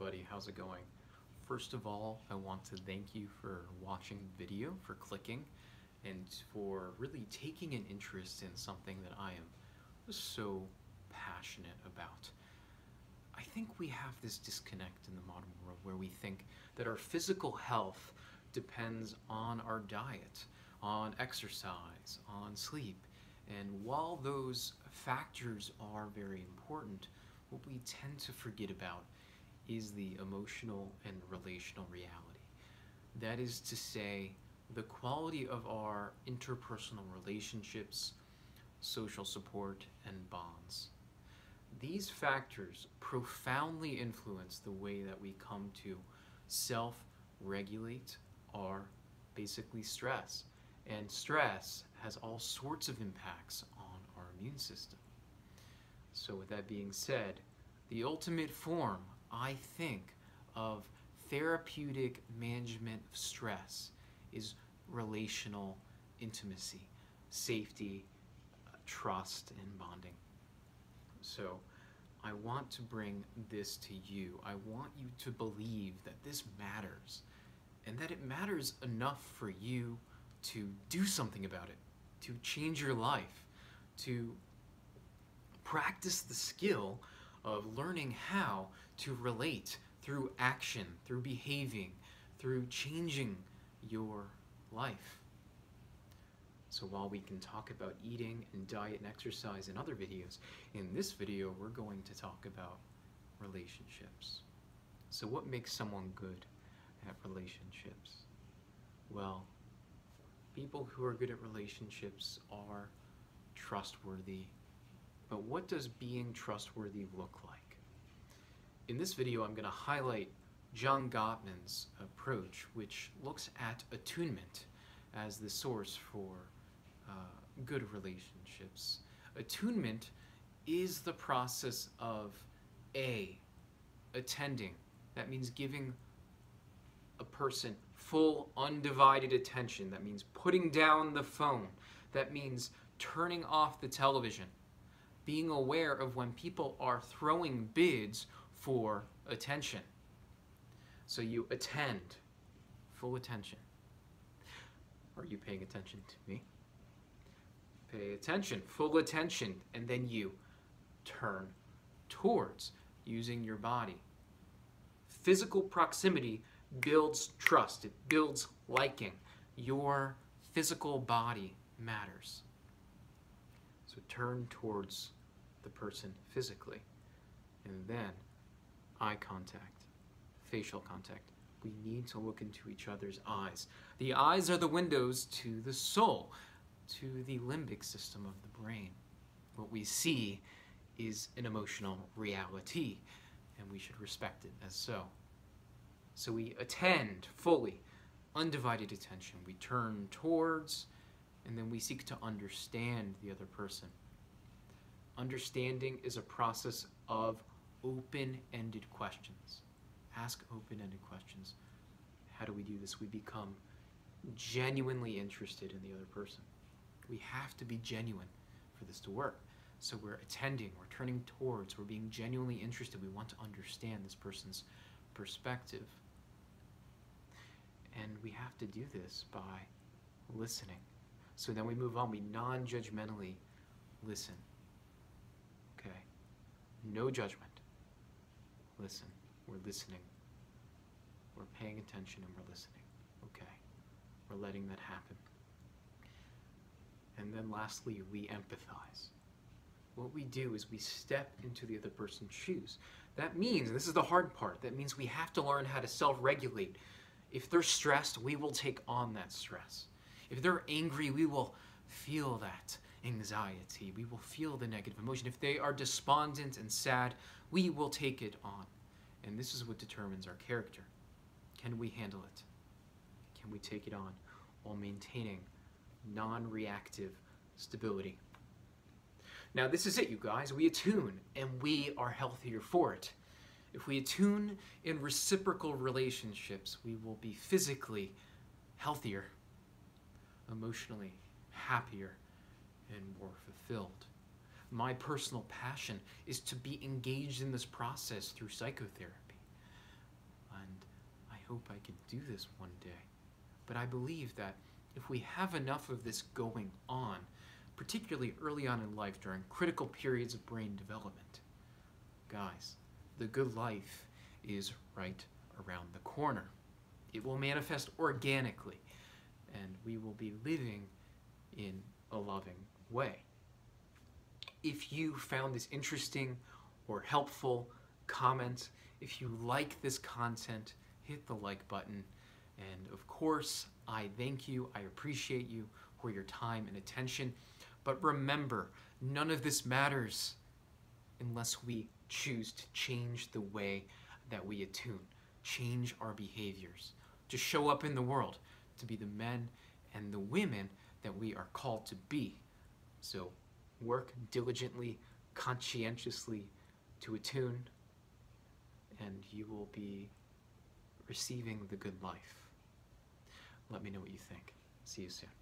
everybody, how's it going? First of all, I want to thank you for watching the video, for clicking, and for really taking an interest in something that I am so passionate about. I think we have this disconnect in the modern world where we think that our physical health depends on our diet, on exercise, on sleep. And while those factors are very important, what we tend to forget about is the emotional and relational reality. That is to say, the quality of our interpersonal relationships, social support, and bonds. These factors profoundly influence the way that we come to self regulate our basically stress. And stress has all sorts of impacts on our immune system. So, with that being said, the ultimate form, I think, of therapeutic management of stress is relational intimacy, safety, uh, trust, and bonding. So, I want to bring this to you. I want you to believe that this matters and that it matters enough for you to do something about it, to change your life, to practice the skill of learning how to relate through action, through behaving, through changing your life. So while we can talk about eating and diet and exercise in other videos, in this video we're going to talk about relationships. So what makes someone good at relationships? Well, people who are good at relationships are trustworthy. But what does being trustworthy look like? In this video, I'm going to highlight John Gottman's approach, which looks at attunement as the source for uh, good relationships. Attunement is the process of A, attending. That means giving a person full, undivided attention. That means putting down the phone. That means turning off the television. Being aware of when people are throwing bids for attention. So you attend, full attention. Are you paying attention to me? Pay attention, full attention, and then you turn towards using your body. Physical proximity builds trust, it builds liking. Your physical body matters. Turn towards the person physically. And then eye contact, facial contact. We need to look into each other's eyes. The eyes are the windows to the soul, to the limbic system of the brain. What we see is an emotional reality, and we should respect it as so. So we attend fully, undivided attention. We turn towards, and then we seek to understand the other person. Understanding is a process of open ended questions. Ask open ended questions. How do we do this? We become genuinely interested in the other person. We have to be genuine for this to work. So we're attending, we're turning towards, we're being genuinely interested. We want to understand this person's perspective. And we have to do this by listening. So then we move on, we non judgmentally listen. Okay? No judgment. Listen. We're listening. We're paying attention and we're listening. Okay? We're letting that happen. And then lastly, we empathize. What we do is we step into the other person's shoes. That means, and this is the hard part, that means we have to learn how to self regulate if they're stressed, we will take on that stress. If they're angry, we will feel that anxiety. We will feel the negative emotion. If they are despondent and sad, we will take it on. And this is what determines our character. Can we handle it? Can we take it on while maintaining non reactive stability? Now, this is it, you guys. We attune and we are healthier for it. If we attune in reciprocal relationships, we will be physically healthier, emotionally happier, and more fulfilled. My personal passion is to be engaged in this process through psychotherapy. And I hope I can do this one day. But I believe that if we have enough of this going on, particularly early on in life during critical periods of brain development, guys, the good life is right around the corner. It will manifest organically, and we will be living in a loving way. If you found this interesting or helpful, comment. If you like this content, hit the like button. And of course, I thank you, I appreciate you for your time and attention. But remember, none of this matters unless we choose to change the way that we attune, change our behaviors, to show up in the world, to be the men and the women that we are called to be. So work diligently, conscientiously to attune, and you will be receiving the good life. Let me know what you think. See you soon.